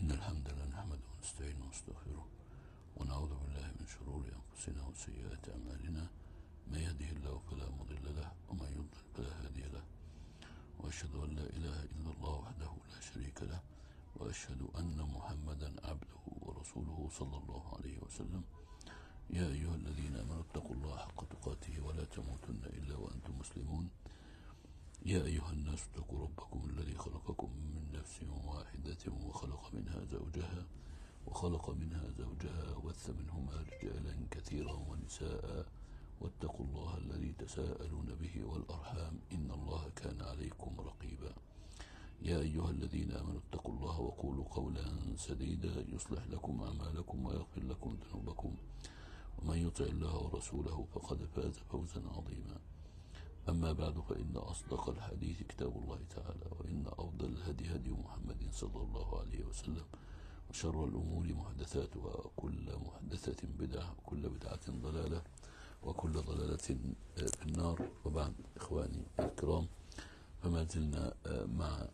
إن الحمد لله نحمده ونستعينه ونستغفره ونعوذ بالله من شرور أنفسنا وسيئات أعمالنا. من يهده الله فلا مضل له ومن يضلل فلا هادي له. وأشهد أن لا إله إلا الله وحده لا شريك له. وأشهد أن محمدا عبده ورسوله صلى الله عليه وسلم. يا أيها الذين آمنوا اتقوا الله حق تقاته ولا تموتن إلا وأنتم مسلمون. يا أيها الناس اتقوا ربكم الذي خلقكم من نفس واحدة وخلق منها زوجها وخلق منها زوجها وبث منهما رجالا كثيرا ونساء. واتقوا الله الذي تساءلون به والأرحام إن الله كان عليكم رقيبا. يا أيها الذين آمنوا اتقوا الله وقولوا قولا سديدا يصلح لكم أعمالكم ويغفر لكم ذنوبكم. ومن يطع الله ورسوله فقد فاز فوزا عظيما. أما بعد فإن أصدق الحديث كتاب الله تعالى وإن أفضل الهدي هدي محمد صلى الله عليه وسلم وشر الأمور محدثاتها وكل محدثة بدعة وكل بدعة ضلالة وكل ضلالة في النار. وبعد إخواني الكرام فما زلنا مع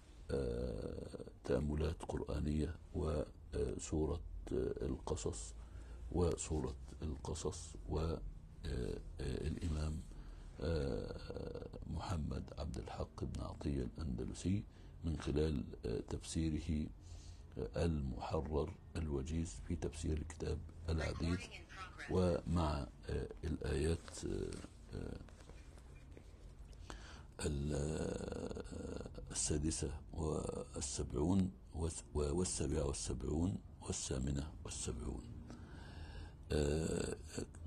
تأملات قرآنية وسورة القصص وسورة القصص والإمام محمد عبد الحق بن عطية الأندلسي من خلال تفسيره المحرر الوجيز في تفسير كتاب العديد ومع الآيات السادسة والسبعون والسابعة والسبعون والثامنة والسبعون.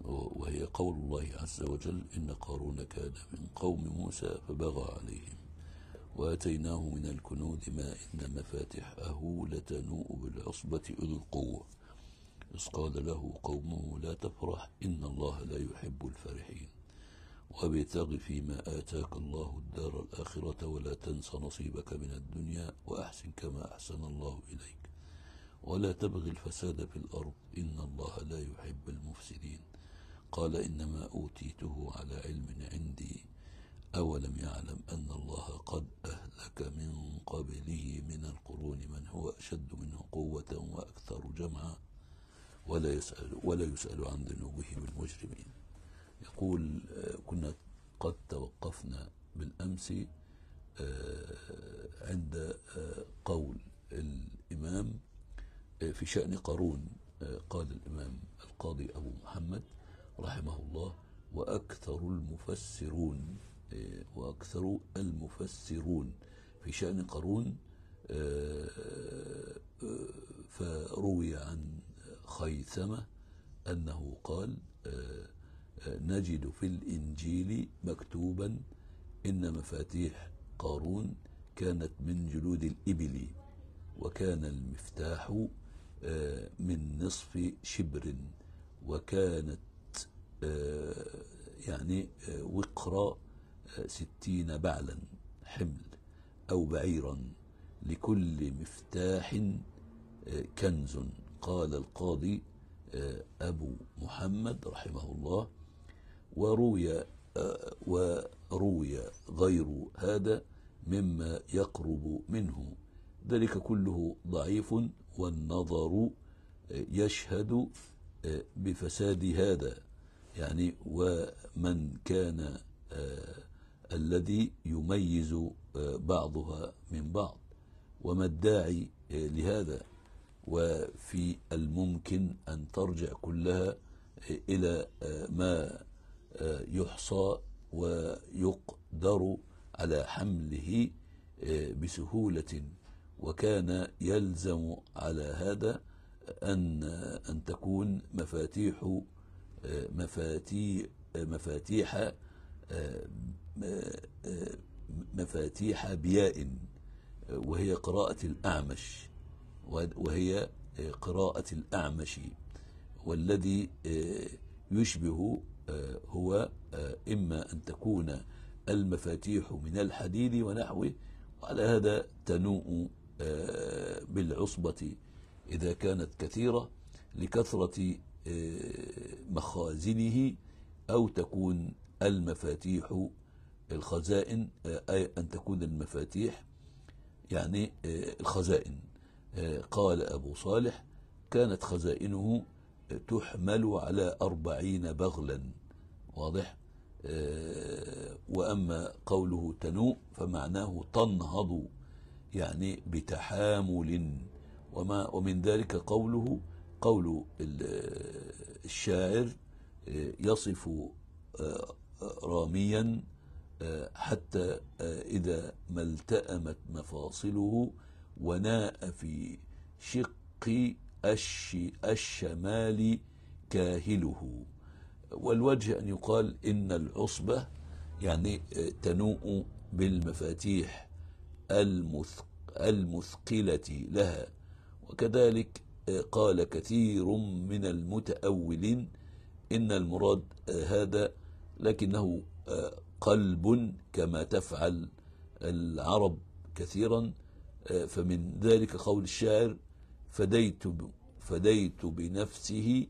وهي قول الله عز وجل إن قارون كان من قوم موسى فبغى عليهم وآتيناه من الكنوز ما إن مفاتحه لتنوء بالعصبة أولي القوة. إذ قال له قومه لا تفرح إن الله لا يحب الفرحين. وابتغ فيما آتاك الله الدار الآخرة ولا تنس نصيبك من الدنيا وأحسن كما أحسن الله إليك. ولا تبغ الفساد في الأرض. إن الله لا يحب المفسدين. قال إنما أوتيته على علم عندي. أولم يعلم أن الله قد أهلك من قبله من القرون من هو أشد منه قوة وأكثر جمعا. ولا يسأل, ولا يسأل عن ذنوبهم المجرمين يقول كنا قد توقفنا بالأمس عند قول الإمام في شأن قارون قال الإمام القاضي أبو محمد رحمه الله وأكثر المفسرون وأكثر المفسرون في شأن قارون فروي عن خيثمة أنه قال نجد في الإنجيل مكتوبا إن مفاتيح قارون كانت من جلود الإبل وكان المفتاح من نصف شبر وكانت يعني وقر ستين بعلا حمل أو بعيرا لكل مفتاح كنز. قال القاضي أبو محمد رحمه الله وروي وروي غير هذا مما يقرب منه. ذلك كله ضعيف. والنظر يشهد بفساد هذا. يعني ومن كان الذي يميز بعضها من بعض. وما الداعي لهذا؟ وفي الممكن أن ترجع كلها إلى ما يحصى ويقدر على حمله بسهولة. وكان يلزم على هذا أن أن تكون مفاتيح مفاتيح مفاتيح مفاتيح بياء وهي قراءة الأعمش وهي قراءة الأعمش. والذي يشبه هو إما أن تكون المفاتيح من الحديد ونحوه وعلى هذا تنوء بالعصبة إذا كانت كثيرة لكثرة مخازنه أو تكون المفاتيح الخزائن أي أن تكون المفاتيح يعني الخزائن. آه، قال أبو صالح كانت خزائنه تحمل على أربعين بغلا. واضح؟ آه، وأما قوله تنوء فمعناه تنهض. يعني بتحامل. وما ومن ذلك قوله قول الشاعر آه، يصف آه، راميا حتى إذا ما التأمت مفاصله وناء في شق الشمال كاهله. والوجه أن يقال إن العصبة يعني تنوء بالمفاتيح. المثقلة لها. وكذلك قال كثير من المتأولين إن المراد هذا لكنه قلب كما تفعل العرب كثيرا فمن ذلك قول الشاعر فديت فديت بنفسه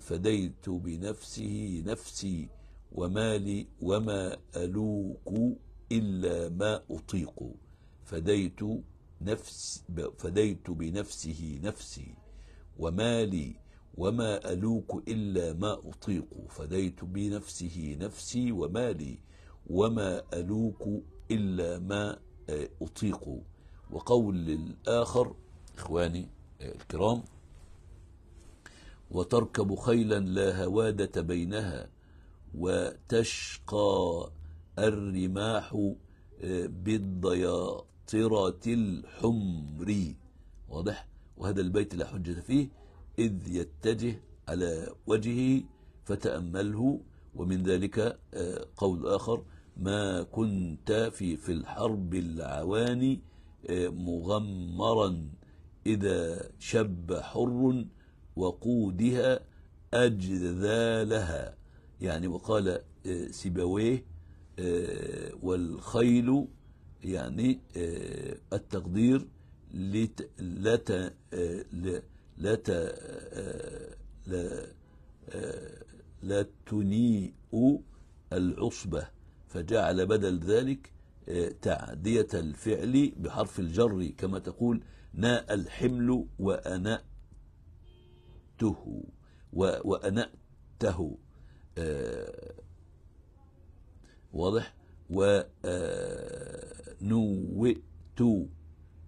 فديت بنفسه نفسي ومالي وما ألوك إلا ما أطيق. فديت نفس فديت بنفسه نفسي ومالي وما ألوك إلا ما أطيق. فديت بنفسه نفسي ومالي وما ألوك إلا ما أطيق. وقول الآخر إخواني الكرام وتركب خيلا لا هوادة بينها وتشقى الرماح آه، بالضياطرة الحمر. واضح؟ وهذا البيت لا حجة فيه إذ يتجه على وجهه فتأمله ومن ذلك آه، قول آخر ما كنت في في الحرب العواني آه، مغمرا إذا شب حر وقودها أجذالها. يعني وقال آه، سيبويه والخيل يعني آه، التقدير لت لا لا لا لا تنيء العصبة. فجعل بدل ذلك تعدية الفعل بحرف الجر كما تقول ناء الحمل وأنأته وأنأته. آه واضح؟ ونوئت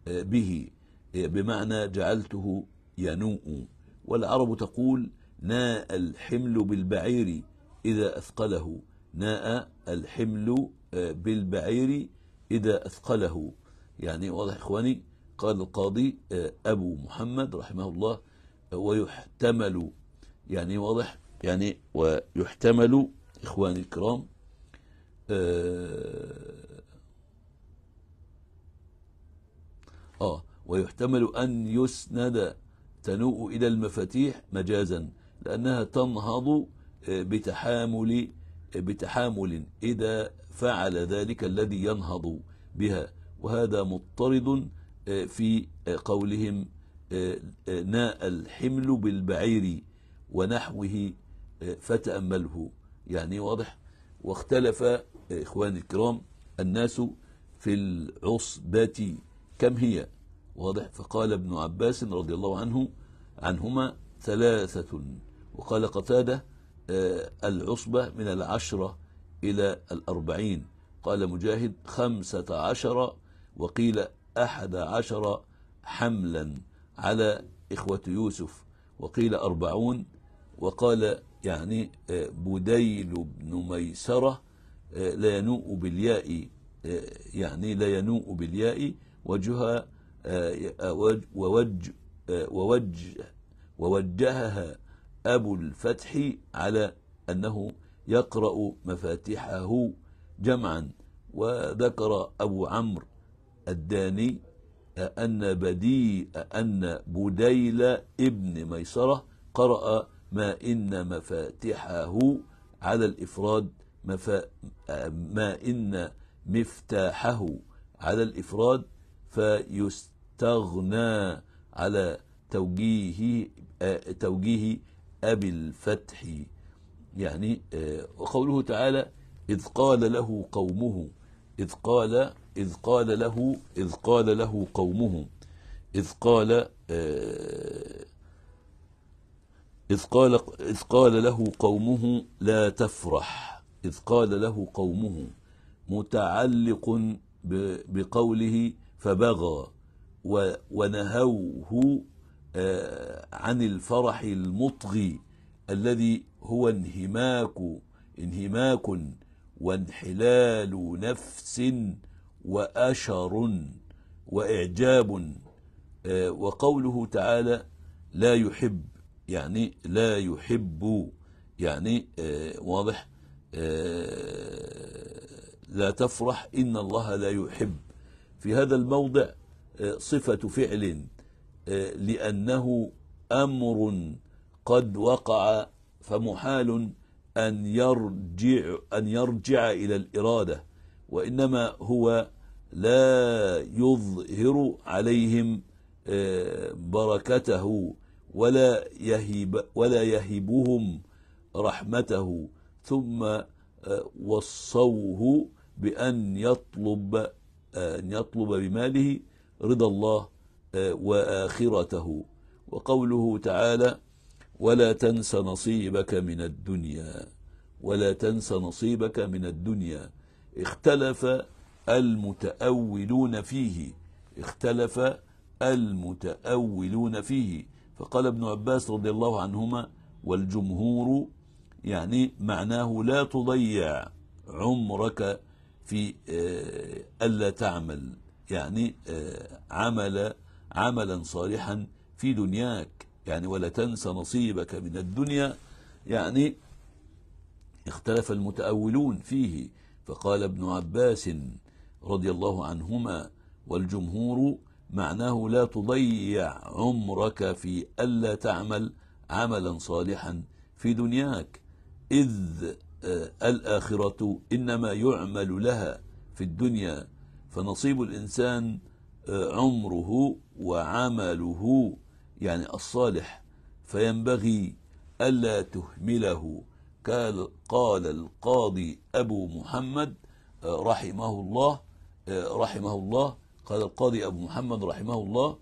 آه به آه، بمعنى جعلته ينوء. والعرب تقول ناء الحمل بالبعير إذا أثقله. ناء الحمل آه، بالبعير إذا أثقله. يعني واضح إخواني؟ قال القاضي أبو محمد رحمه الله ويحتمل. يعني واضح؟ يعني ويحتمل إخواني الكرام آه, آه ويحتمل أن يسند تنوء إلى المفاتيح مجازا لأنها تنهض بتحامل بتحامل إذا فعل ذلك الذي ينهض بها. وهذا مضطرد في قولهم ناء الحمل بالبعير ونحوه فتأمله. يعني واضح؟ واختلف إخواني الكرام الناس في العصبة كم هي؟ واضح. فقال ابن عباس رضي الله عنه عنهما ثلاثة. وقال قتادة العصبة من العشرة إلى الأربعين. قال مجاهد خمسة عشر وقيل أحد عشر حملا على إخوة يوسف. وقيل أربعون وقال يعني آه، بديل بن ميسرة آه، لا ينوء بالياء آه، يعني لا ينوء بالياء. وجهها ووجه ووجه ووجهها أبو الفتح على أنه يقرأ مفاتيحه جمعا. وذكر أبو عمرو الداني أن بديء أن بديل ابن ميسرة قرأ ما إن مفاتحه على الإفراد مفا ما إن مفتاحه على الإفراد فيستغنى على توجيه توجيه أبي الفتح. يعني وقوله تعالى إذ قال له قومه إذ قال إذ قال له إذ قال له قومه إذ قال آه، إذ قال إذ قال له قومه لا تفرح. إذ قال له قومه متعلق بقوله فبغى ونهوه آه، عن الفرح المطغي الذي هو انهماك انهماك وانحلال نفس وأشر وإعجاب آه، وقوله تعالى لا يحب يعني لا يحب يعني آه، واضح لا تفرح إن الله لا يحب. في هذا الموضع آه، صفة فعل آه، لأنه أمر قد وقع فمحال أن يرجع أن يرجع إلى الإرادة وإنما هو لا يظهر عليهم آه، بركته ولا يهب ولا يهبهم رحمته ثم وصوه بأن يطلب أن يطلب بماله رضا الله آه، وآخرته. وقوله تعالى ولا تنس نصيبك من الدنيا ولا تنس نصيبك من الدنيا. اختلف المتأولون فيه اختلف المتأولون فيه. فقال ابن عباس رضي الله عنهما والجمهور يعني معناه لا تضيع عمرك في آه، ألا تعمل يعني آه، عمل عملا صالحا في دنياك يعني ولا تنس نصيبك من الدنيا يعني اختلف المتأولون فيه. فقال ابن عباس رضي الله عنهما والجمهور معناه لا تضيع عمرك في ألا تعمل عملا صالحا في دنياك إذ الآخرة إنما يعمل لها في الدنيا فنصيب الإنسان آه، عمره وعمله يعني الصالح. فينبغي ألا تهمله. قال القاضي أبو محمد آه، رحمه الله آه، رحمه الله. قال القاضي أبو محمد رحمه الله.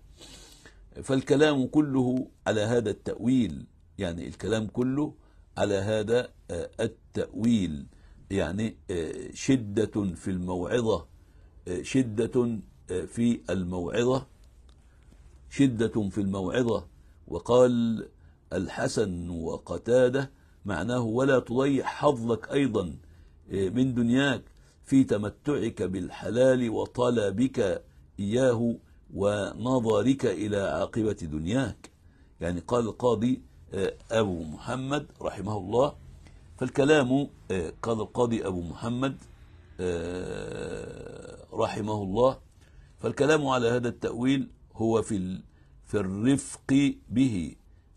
فالكلام كله على هذا التأويل يعني الكلام كله على هذا آه، التأويل يعني آه، شدة في الموعظة آه، شدة آه، في الموعظة شدة في الموعظة. وقال الحسن وقتادة معناه ولا تضيع حظك أيضا من دنياك في تمتعك بالحلال وطلبك إياه ونظرك إلى عاقبة دنياك. يعني قال القاضي أبو محمد رحمه الله فالكلام آه، قال القاضي أبو محمد آه، رحمه الله فالكلام على هذا التأويل هو في في الرفق به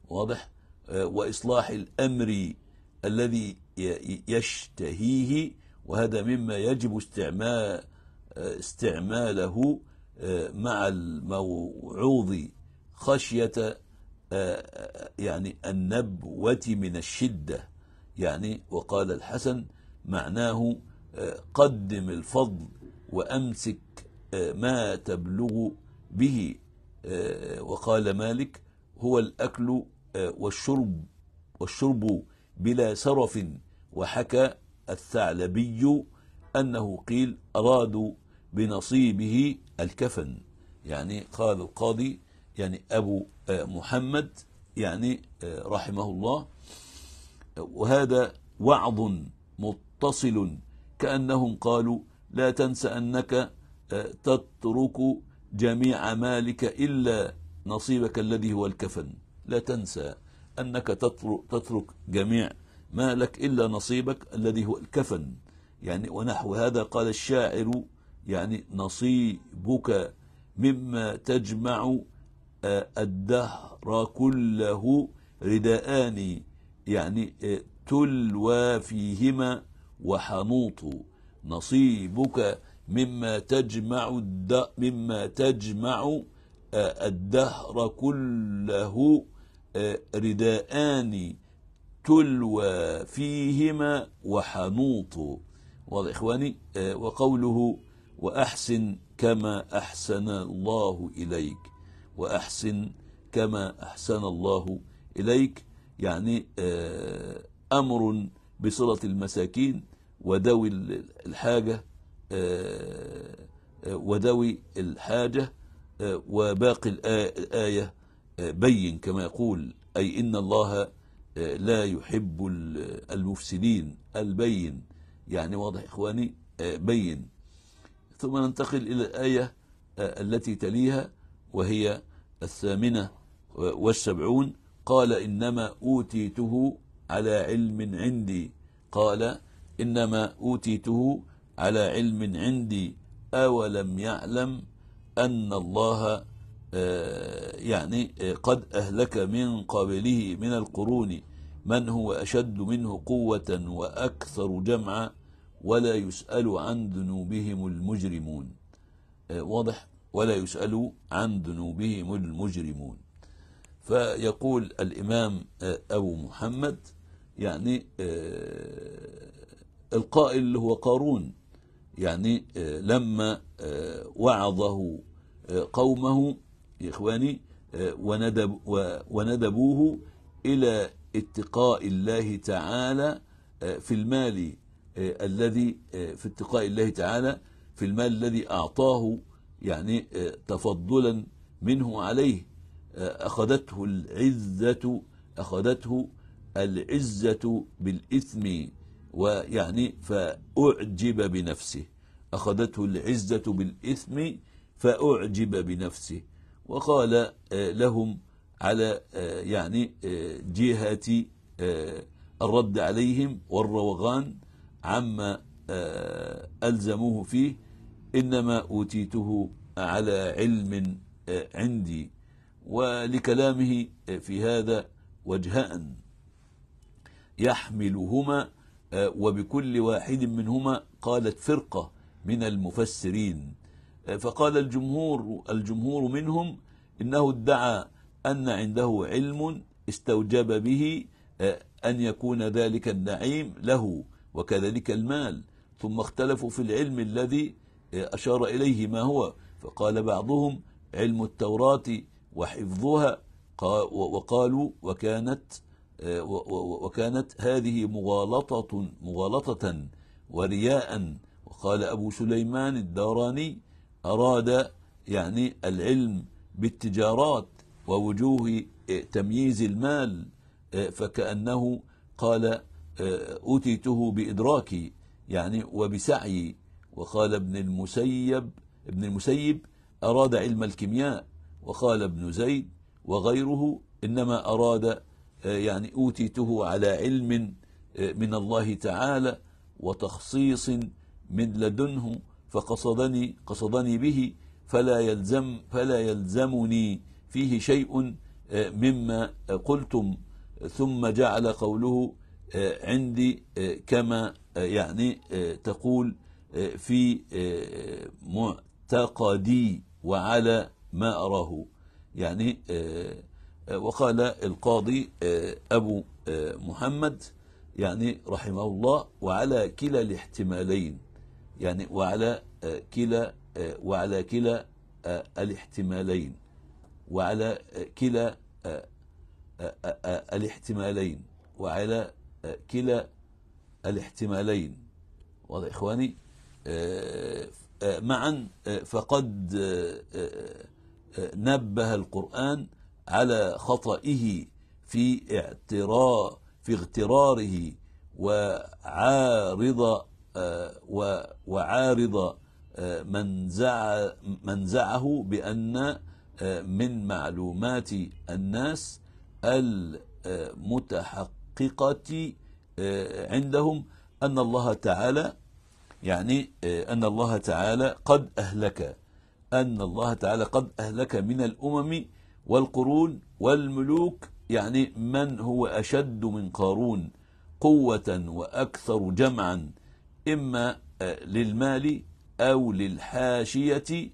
واضح؟ آه، وإصلاح الأمر الذي يشتهيه وهذا مما يجب استعمال استعماله مع الموعوظ خشية يعني النبوة من الشدة. يعني وقال الحسن معناه آه، قدم الفضل وأمسك آه، ما تبلغ به آه، وقال مالك هو الأكل والشرب والشرب بلا سرف. وحكى الثعلبي أنه قيل أرادوا بنصيبه الكفن. يعني قال القاضي يعني أبو محمد يعني رحمه الله وهذا وعظ متصل كأنهم قالوا لا تنس أنك آه، تترك جميع مالك إلا نصيبك الذي هو الكفن. لا تنسى أنك تترك, جميع مالك إلا نصيبك الذي هو الكفن. يعني ونحو هذا قال الشاعر يعني نصيبك مما تجمع آه، الدهر كله رداءان. يعني آه، تلوى فيهما وحنوط. نصيبك مما تجمع. مما تجمع آه، الدهر كله آه، رداءان. تلوى فيهما وحنوط. واضح إخواني؟ وقوله وأحسن كما أحسن الله إليك. وأحسن كما أحسن الله إليك. يعني آه، أمر بصلة المساكين وذوي الحاجة آه، آه، وذوي الحاجة وباقي الآ- الآية بين كما يقول أي إن الله لا يحب ال- المفسدين. البين يعني واضح إخواني بين. ثم ننتقل إلى الآية التي تليها وهي الثامنة والسبعون قال إنما أوتيته على علم عندي. قال إنما أوتيته على علم عندي. أولم يعلم أن الله آه، يعني آه، قد أهلك من قبله من القرون. من هو أشد منه قوة وأكثر جمعا ولا يسأل عن ذنوبهم المجرمون. آه، واضح؟ ولا يسأل عن ذنوبهم المجرمون. فيقول الإمام آه، أبو محمد يعني آه، القائل اللي هو قارون يعني آه، لما وعظه قومه إخواني وندب وندبوه إلى اتقاء الله تعالى في المال الذي في اتقاء الله تعالى في المال الذي أعطاه يعني تفضلا منه عليه. أخذته العزة أخذته العزة بالإثم ويعني فأعجب بنفسه. أخذته العزة بالإثم فأعجب بنفسه. وقال آه، لهم على آه، يعني آه، جهة الرد عليهم والروغان عما ألزموه فيه. إنما أوتيته على علم عندي. ولكلامه في هذا وجهان يحملهما وبكل واحد منهما قالت فرقة من المفسرين. فقال الجمهور الجمهور منهم إنه ادعى أن عنده علم استوجب به أن يكون ذلك النعيم له وكذلك المال. ثم اختلفوا في العلم الذي أشار إليه ما هو. فقال بعضهم علم التوراة وحفظها قا- وقالوا وكانت آه، وكانت هذه مغالطة مغالطة ورياء. وقال أبو سليمان الداراني أراد يعني العلم بالتجارات ووجوه آه، تمييز المال آه، فكأنه قال أوتيته بإدراكي يعني وبسعي. وقال ابن المسيب ابن المسيب أراد علم الكيمياء. وقال ابن زيد وغيره إنما أراد آه، يعني أوتيته على علم آه، من الله تعالى وتخصيص من لدنه فقصدني قصدني به فلا يلزم فلا يلزمني فيه شيء آه، مما قلتم. ثم جعل قوله عندي كما يعني تقول في معتقدي وعلى ما أراه. يعني آه، آه، وقال القاضي آه، أبو محمد يعني رحمه الله وعلى كلا الاحتمالين. يعني وعلى كلا وعلى كلا الاحتمالين. وعلى كلا الاحتمالين. وعلى كلا الاحتمالين. واضح إخواني؟ معا فقد نبه القرآن على خطئه في اعتراء في اغتراره وعارض آه، وعارض آه، من زع من زعه بأن آه، من معلومات الناس المتحققة عندهم أن الله تعالى يعني أن الله تعالى قد أهلك. أن الله تعالى قد أهلك من الأمم والقرون والملوك يعني من هو أشد من قارون قوة وأكثر جمعا إما آه، للمال أو للحاشية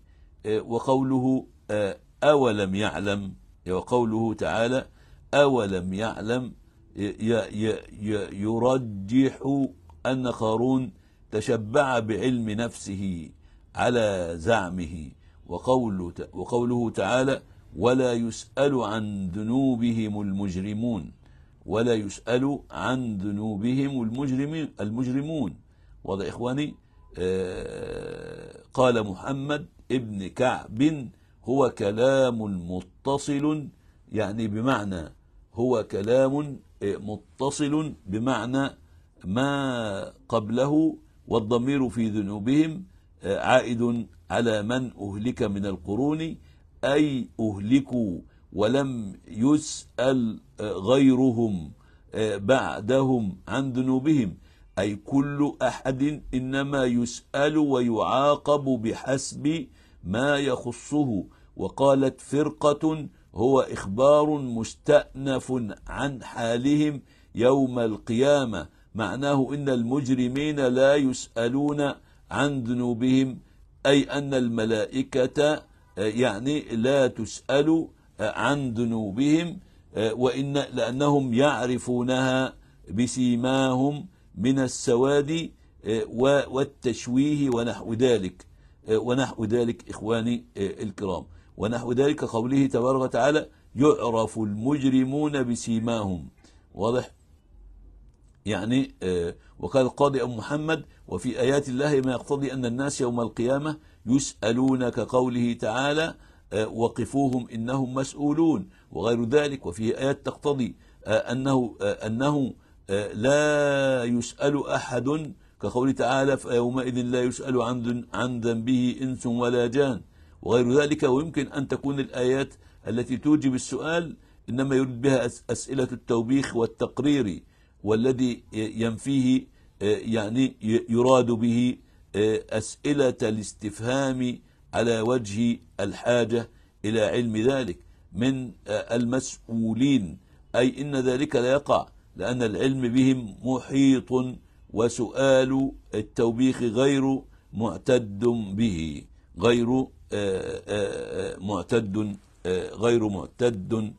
آه، وقوله آه، أولم يعلم وقوله تعالى أولم يعلم يرجح أن قارون تشبع بعلم نفسه على زعمه. وقوله وقوله تعالى ولا يسأل عن ذنوبهم المجرمون ولا يسأل عن ذنوبهم المجرمين المجرمون. يا إخواني؟ آه قال محمد ابن كعب هو كلام متصل يعني بمعنى هو كلام متصل بمعنى ما قبله والضمير في ذنوبهم عائد على من أهلك من القرون أي أهلكوا ولم يسأل غيرهم بعدهم عن ذنوبهم. أي كل أحد إنما يسأل ويعاقب بحسب ما يخصه. وقالت فرقة هو إخبار مستأنف عن حالهم يوم القيامة. معناه إن المجرمين لا يسألون عن ذنوبهم أي أن الملائكة يعني لا تسأل عن ذنوبهم وإن لأنهم يعرفونها بسيماهم من السواد والتشويه ونحو ذلك ونحو ذلك إخواني الكرام. ونحو ذلك قوله تبارك وتعالى يعرف المجرمون بسيماهم. واضح؟ يعني وقال القاضي أبو محمد وفي آيات الله ما يقتضي أن الناس يوم القيامة يسألون كقوله تعالى وقفوهم إنهم مسؤولون. وغير ذلك وفيه آيات تقتضي أنه, أنه لا يسأل أحد كقوله تعالى فيومئذ لا يسأل عن عن ذنبه إنس ولا جان. وغير ذلك ويمكن أن تكون الآيات التي توجب السؤال إنما يريد بها أسئلة التوبيخ والتقرير والذي ينفيه يعني يراد به أسئلة الاستفهام على وجه الحاجة إلى علم ذلك من المسؤولين. أي إن ذلك لا يقع لأن العلم بهم محيط وسؤال التوبيخ غير معتد به غير معتد غير معتد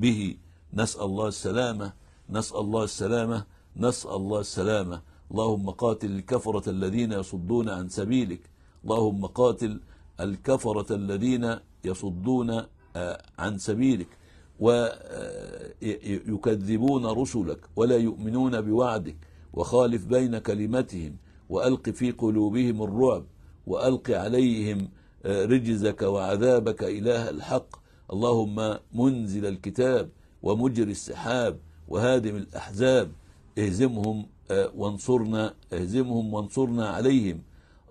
به. نسأل الله السلامة نسأل الله السلامة نسأل الله السلامة. اللهم قاتل الكفرة الذين يصدون عن سبيلك. اللهم قاتل الكفرة الذين يصدون عن سبيلك. ويكذبون رسلك ولا يؤمنون بوعدك. وخالف بين كلمتهم. وألق في قلوبهم الرعب. وألق عليهم رجزك وعذابك إله الحق. اللهم منزل الكتاب ومجري السحاب وهادم الأحزاب. اهزمهم وانصرنا اهزمهم وانصرنا عليهم.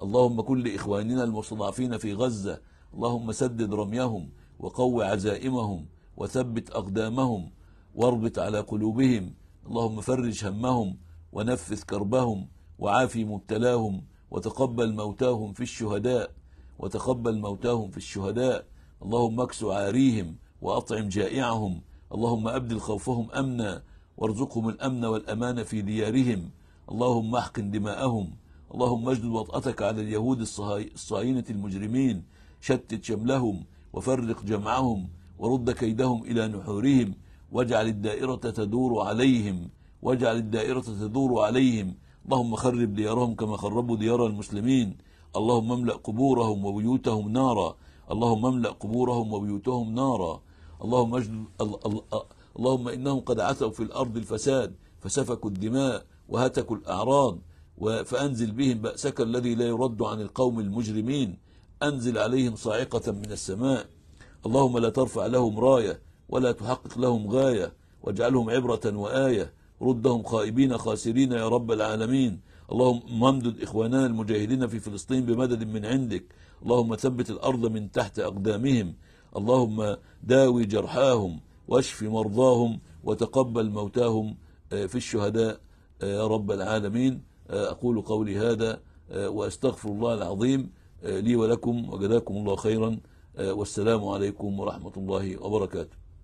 اللهم كن لإخواننا المستضعفين في غزة. اللهم سدد رميهم وقو عزائمهم وثبت أقدامهم واربط على قلوبهم. اللهم فرج همهم ونفذ كربهم وعافي مبتلاهم وتقبل موتاهم في الشهداء وتقبل موتاهم في الشهداء. اللهم إكس عاريهم وأطعم جائعهم. اللهم أبدل خوفهم أمنا وارزقهم الأمن والأمان في ديارهم. اللهم احقن دماءهم. اللهم اجدد وطأتك على اليهود الصهاينة المجرمين. شتت شملهم وفرق جمعهم. ورد كيدهم إلى نحورهم. واجعل الدائرة تدور عليهم. واجعل الدائرة تدور عليهم. اللهم خرب ديارهم كما خربوا ديار المسلمين. اللهم املأ قبورهم وبيوتهم نارا. اللهم املأ قبورهم وبيوتهم نارا. اللهم اجد اللهم إنهم قد عثوا في الأرض الفساد فسفكوا الدماء وهتكوا الأعراض فأنزل بهم بأسك الذي لا يرد عن القوم المجرمين أنزل عليهم صاعقة من السماء. اللهم لا ترفع لهم راية ولا تحقق لهم غاية واجعلهم عبرة وآية. ردهم خائبين خاسرين يا رب العالمين. اللهم امدد إخواننا المجاهدين في فلسطين بمدد من عندك. اللهم ثبت الأرض من تحت أقدامهم. اللهم داوي جرحاهم. واشف مرضاهم وتقبل موتاهم في الشهداء يا رب العالمين. أقول قولي هذا وأستغفر الله العظيم لي ولكم وجزاكم الله خيرا. والسلام عليكم ورحمة الله وبركاته.